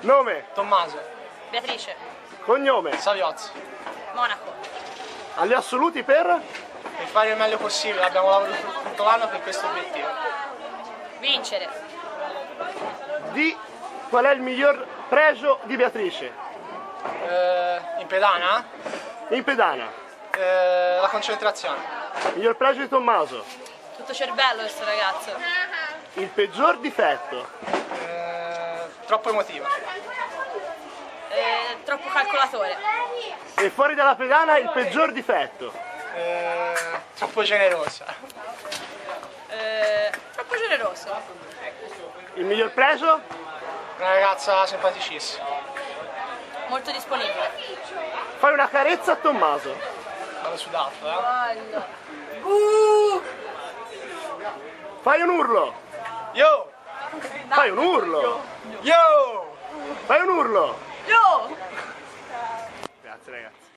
Nome, Tommaso, Beatrice, cognome, Saviozzi. Monaco, agli assoluti per? Per fare il meglio possibile, abbiamo lavorato tutto l'anno per questo obiettivo. vincere, Di qual è il miglior pregio di Beatrice? Eh, in pedana, In pedana. eh, la concentrazione. Miglior pregio di Tommaso. tutto cervello questo ragazzo, Il peggior difetto. Troppo emotiva. Eh, troppo calcolatore, E fuori dalla pedana il peggior difetto. Eh, troppo generosa. Eh, troppo generoso, Il miglior pregio? Una ragazza simpaticissima. molto disponibile. Fai una carezza a Tommaso. Vado sudato, eh. Bello. Uh, Fai un urlo. Yo! Fai un urlo! Yo! Fai un urlo! Yo! Grazie ragazzi.